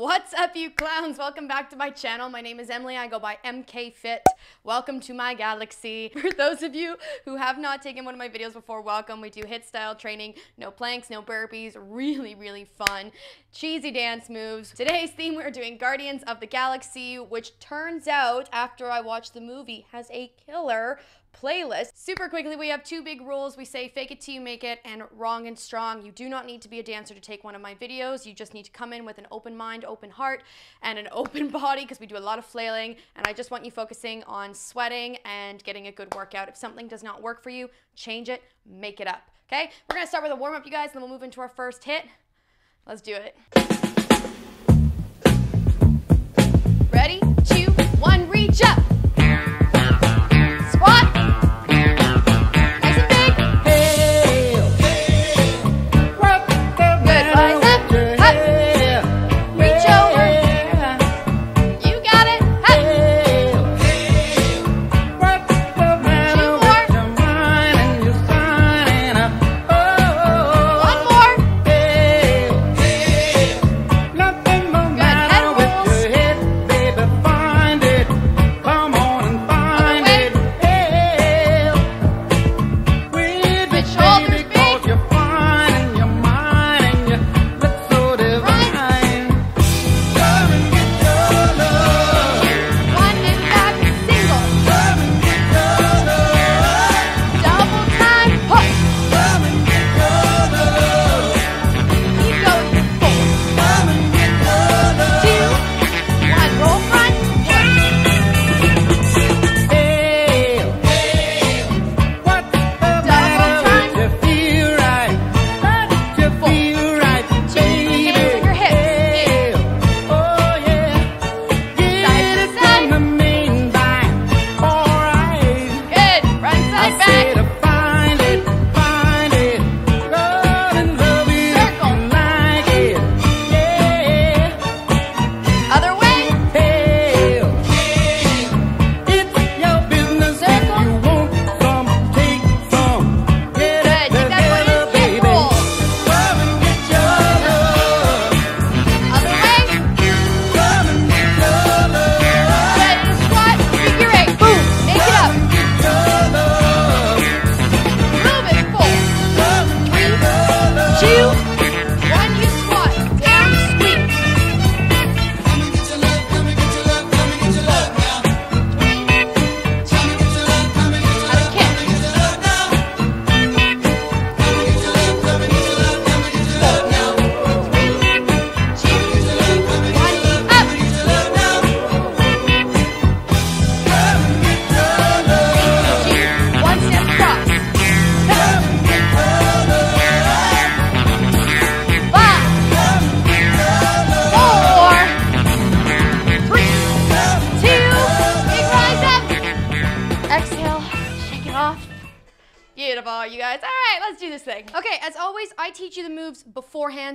What's up, you clowns? Welcome back to my channel. My name is Emily. I go by MK Fit. Welcome to my galaxy. For those of you who have not taken one of my videos before, welcome. We do HIIT style training, no planks, no burpees, really, really fun, cheesy dance moves. Today's theme, we're doing Guardians of the Galaxy, which turns out, after I watched the movie, has a killer playlist. Super quickly, we have two big rules. We say fake it till you make it and wrong and strong. You do not need to be a dancer to take one of my videos. You just need to come in with an open mind, open heart, and an open body because we do a lot of flailing. And I just want you focusing on sweating and getting a good workout. If something does not work for you, change it, make it up. Okay? We're gonna start with a warm up, you guys, and then we'll move into our first HIIT. Let's do it. Ready? Two, one, reach up.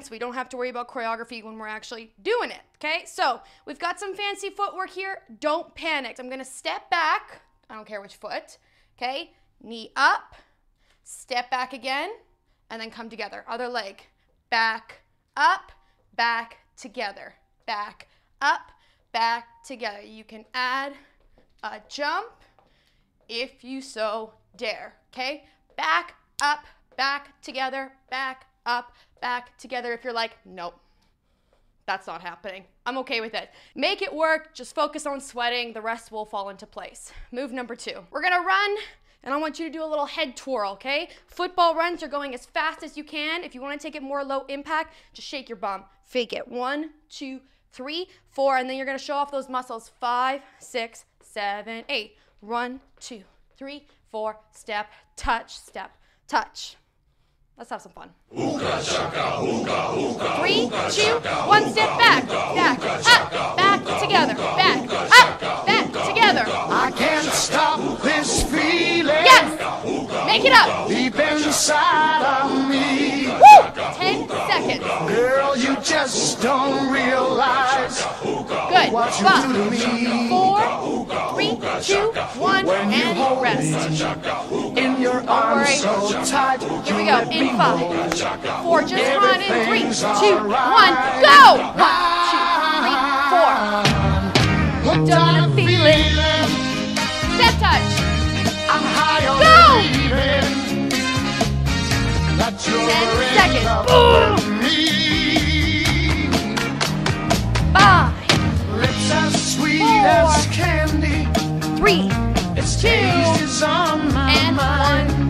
We don't have to worry about choreography when we're actually doing it. Okay, so we've got some fancy footwork here. Don't panic. I'm gonna step back. I don't care which foot. Okay, knee up, step back again, and then come together. Other leg. Back, up, back, together. Back, up, back, together. You can add a jump if you so dare. Okay? Back, up, back, together, back, up, back, together. If you're like, nope, that's not happening. I'm okay with it. Make it work. Just focus on sweating. The rest will fall into place. Move number two. We're gonna run. And I want you to do a little head twirl, okay? Football runs are going as fast as you can. If you wanna take it more low impact, just shake your bum. Fake it. One, two, three, four, and then you're gonna show off those muscles. Five, six, seven, eight. One, two, three, four, step, touch, step, touch. Let's have some fun. Three, two, one step back, back, up, back, together, back, up, back, together. I can't stop this feeling. Yes. Make it up. deep inside of me. Woo. Ten seconds. Girl, you just don't realize Good. what you Five, do to me. four, three, two, one, When and rest. in your arms worry. so tight. Here we go. In five, four, just run in three, two, one, go. One, two, three, four. Hooked on a feeling. Step touch. Ten seconds. Boom. Five, Lips as sweet Four. as candy. three, Its Two. is on my and mind. one.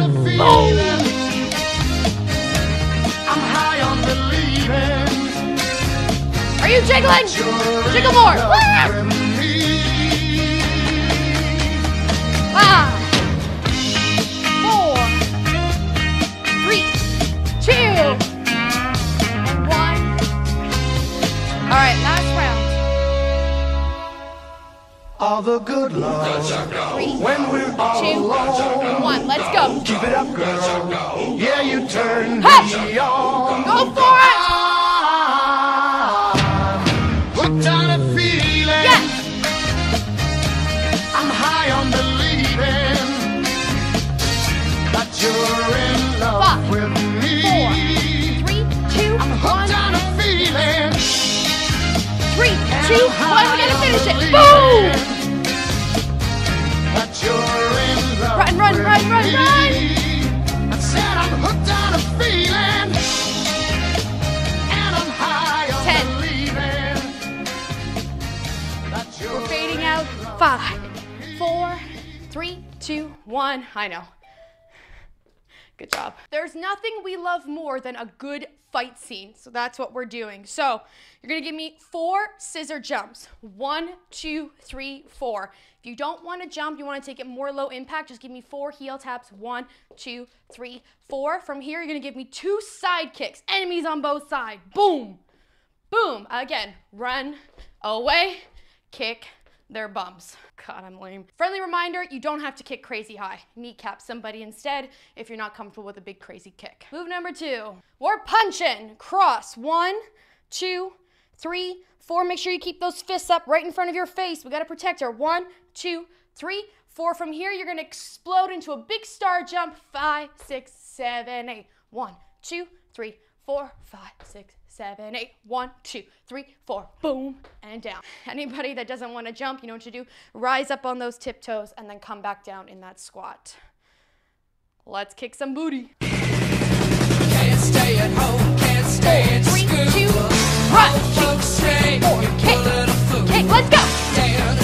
I'm high on. Are you jiggling? Jiggle more. All the good love Three, when we're all two, alone. one. Let's go. Keep it up, girl. Yeah, you turn Hey! me on. Go for it. I'm hooked on feeling. Yes. I'm high on believing that you're in love Five, with me. four, Three, two, I'm one. on a feeling. Three, and two, one. We're gonna finish it. Boom. Run, run, run, run, I said I'm hooked on a feeling. And I'm high on Ten. believing that you're We're fading out. Five, four, three, two, one. I know. Good job. There's nothing we love more than a good fight scene. So that's what we're doing. So you're gonna give me four scissor jumps. One, two, three, four. If you don't wanna jump, you wanna take it more low impact, just give me four heel taps. One, two, three, four. From here, you're gonna give me two side kicks. Enemies on both sides. Boom. Boom. Again, run away, kick their bums. God, I'm lame. Friendly reminder, you don't have to kick crazy high. Kneecap somebody instead if you're not comfortable with a big crazy kick. Move number two. We're punching. Cross. One, two, three, four. Make sure you keep those fists up right in front of your face. We gotta protect her. One, two, three, four. From here, you're gonna explode into a big star jump. Five, six, seven, eight. One, two, three, four, five, six, seven, eight. One, two, three, four. Boom, and down. Anybody that doesn't want to jump, you know what to do? Rise up on those tiptoes and then come back down in that squat. Let's kick some booty. Can't stay at home, can't stay at Three, school. two, run. Folks say Four, kick. fool. Kick, let's go.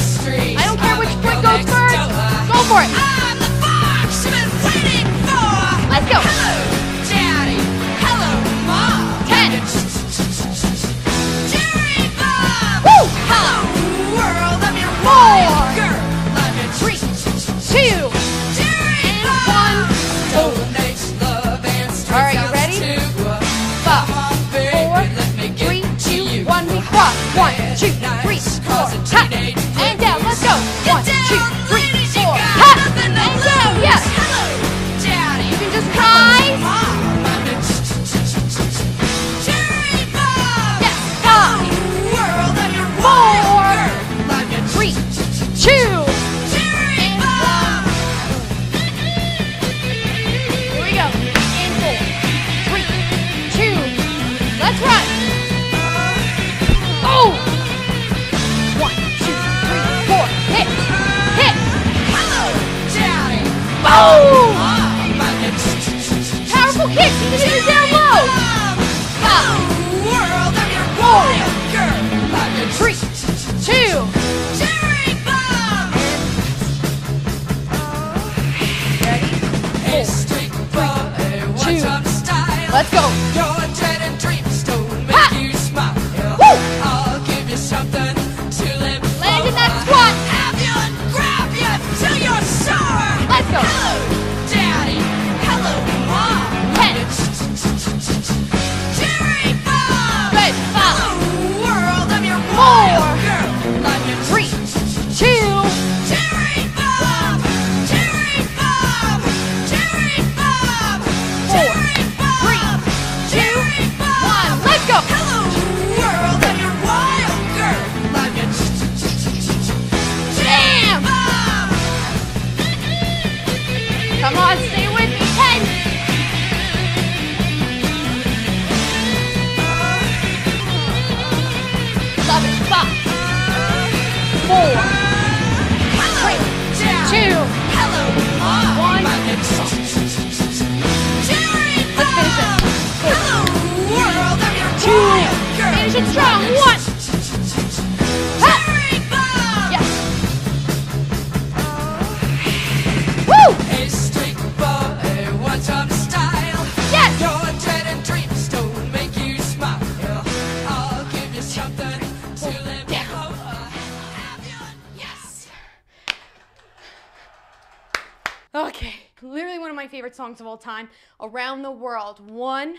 Songs of all time. Around the world. One,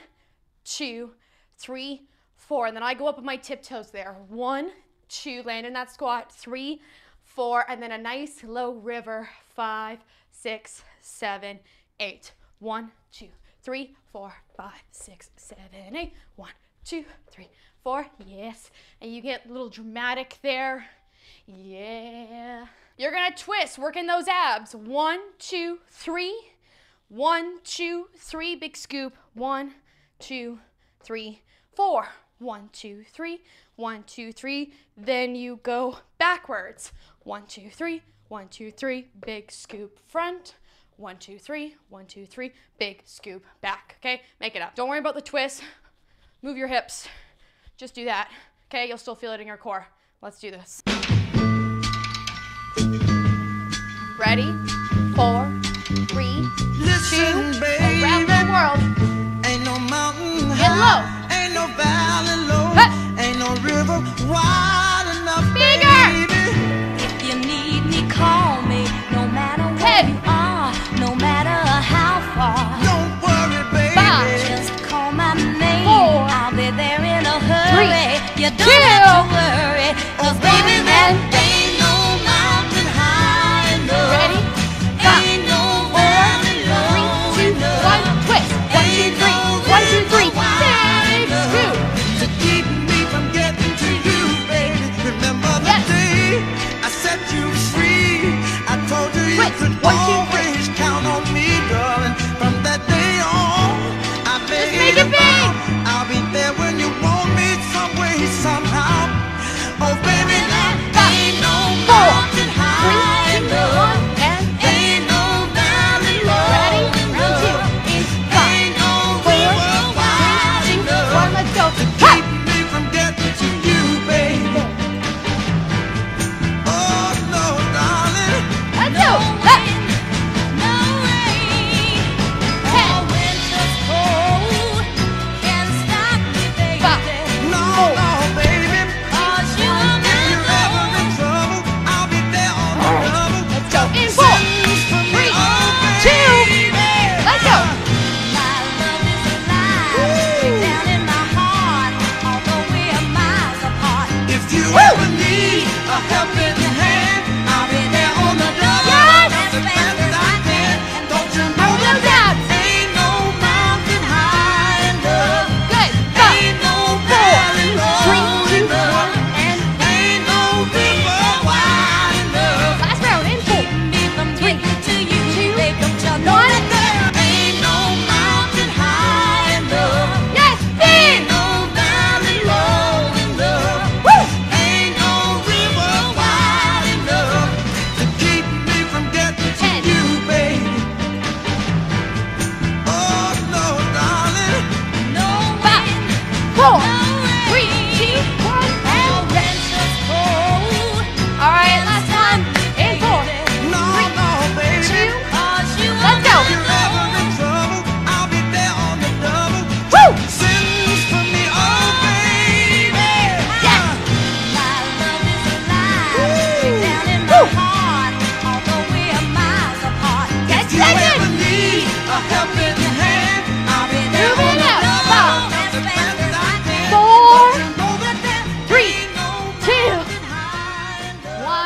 two, three, four. And then I go up on my tiptoes there. One, two, land in that squat. Three, four, and then a nice low river. Five, six, seven, eight. One, two, three, four, five, six, seven, eight. One, two, three, four. Yes. And you get a little dramatic there. Yeah. You're gonna twist, working those abs. One, two, three. One, two, three. Big scoop. One, two, three, four. One, two, three. One, two, three. Then you go backwards. One, two, three. One, two, three. Big scoop front. One, two, three. One, two, three. Big scoop back. Okay? Make it up. Don't worry about the twist. Move your hips. Just do that. Okay? You'll still feel it in your core. Let's do this. Ready? Four, Listen, two, baby. around the world. Ain't no mountain Get low. high, ain't no valley low, Huh. ain't no river wide enough, Bigger. baby. If you need me, call me. No matter where Head. you are, no matter how far. Don't worry, baby. Five. Just call my name. Four. I'll be there in a hurry. you don't two, have to worry.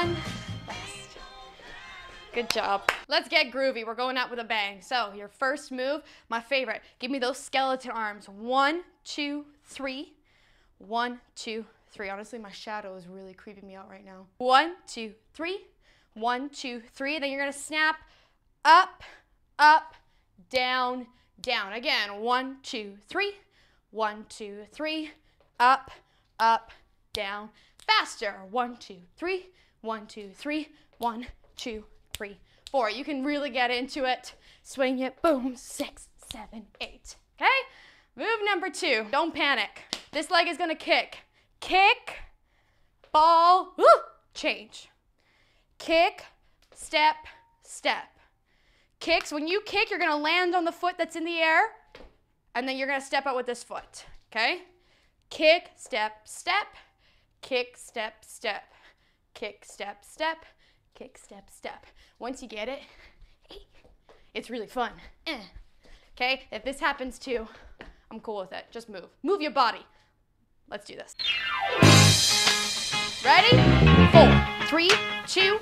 One. Good job. Let's get groovy. We're going out with a bang. So, your first move, my favorite. Give me those skeleton arms. One, two, three. One, two, three. Honestly, my shadow is really creeping me out right now. One, two, three. One, two, three. Then you're going to snap up, up, down, down. Again, one, two, three. One, two, three. Up, up, down. Faster. One, two, three. One, two, three. One, two, three, four. You can really get into it. Swing it. Boom. Six, seven, eight. Okay? Move number two. Don't panic. This leg is to kick. kick, ball, woo, change. Kick, step, step. Kicks, when you kick, you're gonna land on the foot that's in the air, and then you're gonna step out with this foot, okay? Kick, step, step, kick, step, step, kick, step, step, kick, step, step. Once you get it, it's really fun. Eh. Okay, if this happens too, I'm cool with it. Just move. Move your body. Let's do this. Ready? Four, three, two,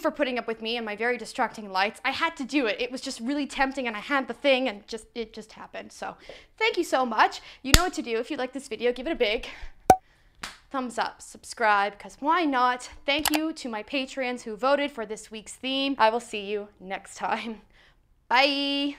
you for putting up with me and my very distracting lights. I had to do it. It was just really tempting and I had the thing and just it just happened. So, thank you so much. You know what to do. If you like this video, give it a big thumbs up, subscribe, because why not? Thank you to my patrons who voted for this week's theme. I will see you next time. Bye.